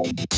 home.